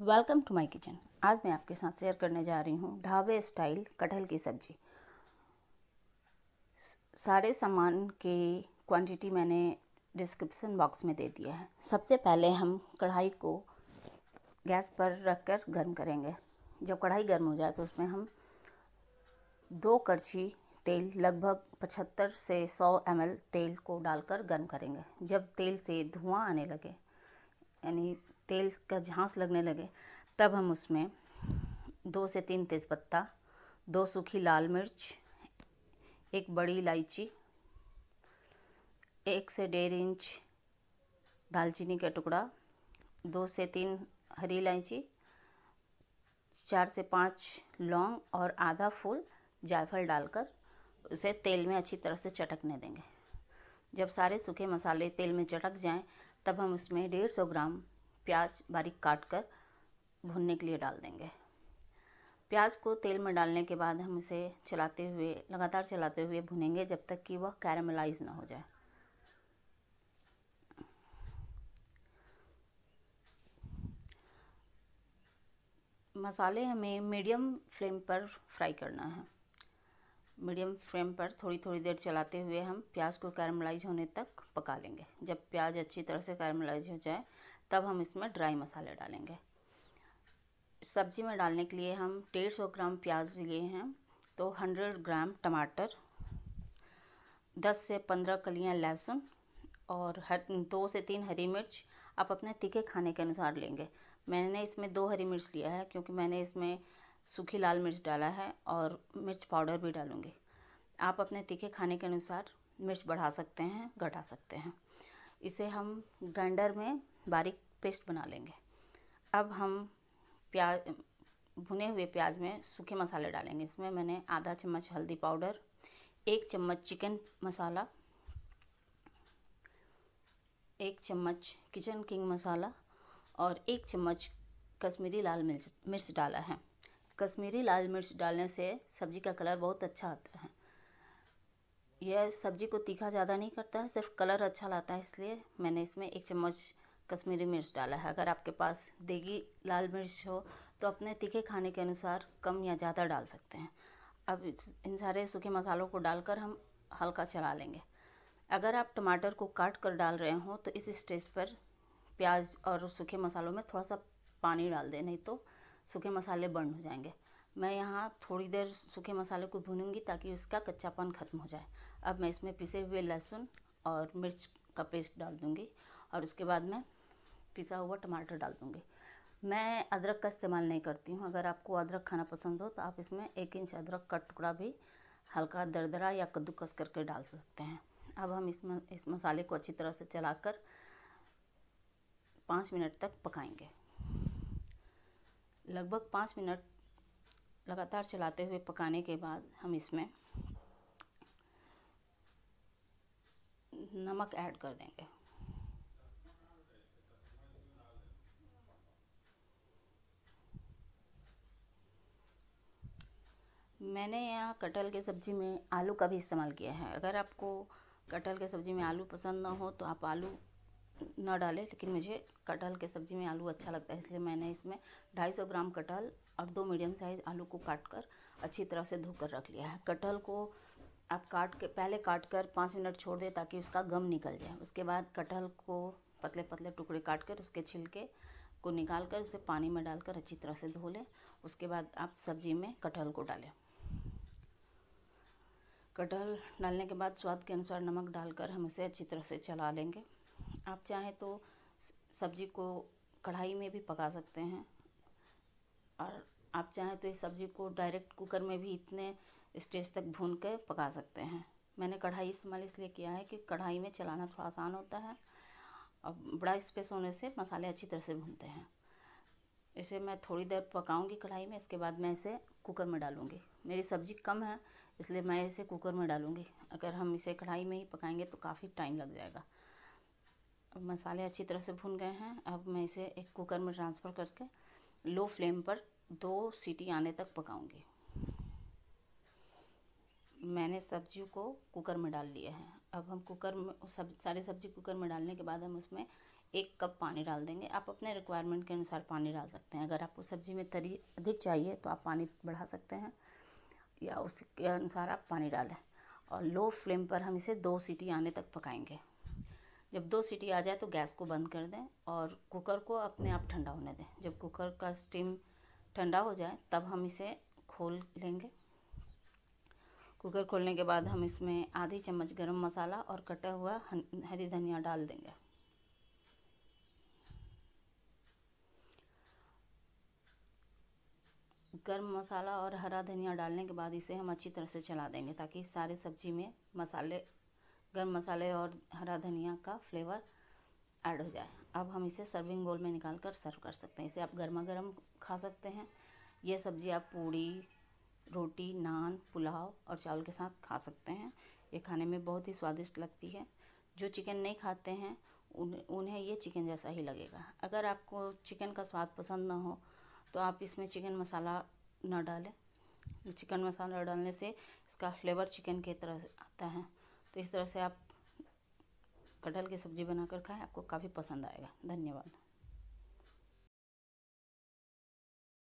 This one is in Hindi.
वेलकम टू माय किचन आज मैं आपके साथ शेयर करने जा रही हूँ ढाबे स्टाइल कटहल की सब्ज़ी। सारे सामान की क्वांटिटी मैंने डिस्क्रिप्शन बॉक्स में दे दिया है। सबसे पहले हम कढ़ाई को गैस पर रखकर गर्म करेंगे। जब कढ़ाई गर्म हो जाए तो उसमें हम दो करछी तेल, लगभग 75 से 100 एम तेल को डालकर गर्म करेंगे। जब तेल से धुआँ आने लगे, यानी तेल का झांस लगने लगे, तब हम उसमें दो से तीन तेज़पत्ता, दो सूखी लाल मिर्च, एक बड़ी इलायची, एक से डेढ़ इंच दालचीनी का टुकड़ा, दो से तीन हरी इलायची, चार से पाँच लौंग और आधा फूल जायफल डालकर उसे तेल में अच्छी तरह से चटकने देंगे। जब सारे सूखे मसाले तेल में चटक जाएँ, तब हम उसमें डेढ़ सौ ग्राम प्याज बारीक काट कर भुनने के लिए डाल देंगे। प्याज को तेल में डालने के बाद हम इसे चलाते हुए, लगातार चलाते हुए भुनेंगे जब तक कि वह कैरामलाइज ना हो जाए। मसाले हमें मीडियम फ्लेम पर फ्राई करना है। मीडियम फ्लेम पर थोड़ी थोड़ी देर चलाते हुए हम प्याज को कैरमलाइज होने तक पका लेंगे। जब प्याज अच्छी तरह से कैरमलाइज हो जाए, तब हम इसमें ड्राई मसाले डालेंगे। सब्ज़ी में डालने के लिए हम डेढ़ सौ ग्राम प्याज लिए हैं तो हंड्रेड ग्राम टमाटर, दस से पंद्रह कलियाँ लहसुन और हर, दो से तीन हरी मिर्च आप अपने तीखे खाने के अनुसार लेंगे। मैंने इसमें दो हरी मिर्च लिया है, क्योंकि मैंने इसमें सूखी लाल मिर्च डाला है और मिर्च पाउडर भी डालूँगी। आप अपने तीखे खाने के अनुसार मिर्च बढ़ा सकते हैं, घटा सकते हैं। इसे हम ग्राइंडर में बारीक पेस्ट बना लेंगे। अब हम प्याज भुने हुए प्याज में सूखे मसाले डालेंगे। इसमें मैंने आधा चम्मच हल्दी पाउडर, एक चम्मच चिकन मसाला, एक चम्मच किचन किंग मसाला और एक चम्मच कश्मीरी लाल मिर्च मिर्च डाला है। कश्मीरी लाल मिर्च डालने से सब्ज़ी का कलर बहुत अच्छा आता है। यह सब्ज़ी को तीखा ज़्यादा नहीं करता है, सिर्फ़ कलर अच्छा लाता है, इसलिए मैंने इसमें एक चम्मच कश्मीरी मिर्च डाला है। अगर आपके पास देगी लाल मिर्च हो तो अपने तीखे खाने के अनुसार कम या ज़्यादा डाल सकते हैं। अब इन सारे सूखे मसालों को डालकर हम हल्का चला लेंगे। अगर आप टमाटर को काट कर डाल रहे हो तो इस स्टेज पर प्याज और सूखे मसालों में थोड़ा सा पानी डाल दें, नहीं तो सूखे मसाले बर्न हो जाएँगे। मैं यहाँ थोड़ी देर सूखे मसाले को भूनूँगी ताकि उसका कच्चापन ख़त्म हो जाए। अब मैं इसमें पिसे हुए लहसुन और मिर्च का पेस्ट डाल दूँगी और उसके बाद मैं पिसा हुआ टमाटर डाल दूँगी। मैं अदरक का इस्तेमाल नहीं करती हूँ। अगर आपको अदरक खाना पसंद हो तो आप इसमें एक इंच अदरक का टुकड़ा भी हल्का दरदरा या कद्दूकस करके डाल सकते हैं। अब हम इसमें इस मसाले को अच्छी तरह से चलाकर पाँच मिनट तक पकाएँगे। लगभग पाँच मिनट लगातार चलाते हुए पकाने के बाद हम इसमें नमक ऐड कर देंगे। मैंने यहाँ कटहल के सब्ज़ी में आलू का भी इस्तेमाल किया है। अगर आपको कटहल के सब्ज़ी में आलू पसंद ना हो तो आप आलू न डालें, लेकिन मुझे कटहल के सब्ज़ी में आलू अच्छा लगता है, इसलिए मैंने इसमें 250 ग्राम कटहल और दो मीडियम साइज़ आलू को काट कर अच्छी तरह से धोकर रख लिया है। कटहल को आप काट के, पहले काट कर पाँच मिनट छोड़ दें ताकि उसका गम निकल जाए। उसके बाद कटहल को पतले पतले टुकड़े काट कर उसके छिलके को निकाल कर उसे पानी में डालकर अच्छी तरह से धो लें। उसके बाद आप सब्ज़ी में कटहल को डालें। कटहल डालने के बाद स्वाद के अनुसार नमक डालकर हम उसे अच्छी तरह से चला लेंगे। आप चाहें तो सब्ज़ी को कढ़ाई में भी पका सकते हैं। और आप चाहें तो इस सब्ज़ी को डायरेक्ट कुकर में भी इतने स्टेज तक भून के पका सकते हैं। मैंने कढ़ाई इस्तेमाल इसलिए किया है कि कढ़ाई में चलाना थोड़ा आसान होता है और बड़ा स्पेस होने से मसाले अच्छी तरह से भूनते हैं। इसे मैं थोड़ी देर पकाऊँगी कढ़ाई में, इसके बाद मैं इसे कुकर में डालूँगी। मेरी सब्ज़ी कम है, इसलिए मैं इसे कुकर में डालूँगी। अगर हम इसे कढ़ाई में ही पकाएँगे तो काफ़ी टाइम लग जाएगा। मसाले अच्छी तरह से भुन गए हैं। अब मैं इसे एक कुकर में ट्रांसफ़र करके लो फ्लेम पर दो सीटी आने तक पकाऊँगी। मैंने सब्जियों को कुकर में डाल लिया है। अब हम कुकर में, सब, सारे सब्ज़ी कुकर में डालने के बाद हम उसमें एक कप पानी डाल देंगे। आप अपने रिक्वायरमेंट के अनुसार पानी डाल सकते हैं। अगर आपको सब्ज़ी में तरी अधिक चाहिए तो आप पानी बढ़ा सकते हैं, या उसके अनुसार आप पानी डालें। और लो फ्लेम पर हम इसे दो सीटी आने तक पकाएँगे। जब दो सीटी आ जाए तो गैस को बंद कर दें और कुकर को अपने आप ठंडा होने दें। जब कुकर का स्टीम ठंडा हो जाए, तब हम इसे खोल लेंगे। कुकर खोलने के बाद हम इसमें आधी चम्मच गरम मसाला और कटा हुआ हरी धनिया डाल देंगे। गर्म मसाला और हरा धनिया डालने के बाद इसे हम अच्छी तरह से चला देंगे ताकि सारे सब्ज़ी में मसाले गर्म मसाले और हरा धनिया का फ्लेवर ऐड हो जाए। अब हम इसे सर्विंग बोल में निकाल कर सर्व कर सकते हैं। इसे आप गर्मा गर्म खा सकते हैं। ये सब्ज़ी आप पूड़ी रोटी नान पुलाव और चावल के साथ खा सकते हैं। ये खाने में बहुत ही स्वादिष्ट लगती है। जो चिकन नहीं खाते हैं उन, उन्हें ये चिकन जैसा ही लगेगा। अगर आपको चिकन का स्वाद पसंद ना हो तो आप इसमें चिकन मसाला न डालें। चिकन मसाला डालने से इसका फ्लेवर चिकन की तरह आता है। तो इस तरह से आप कटहल की सब्ज़ी बनाकर खाएँ, आपको काफ़ी पसंद आएगा। धन्यवाद।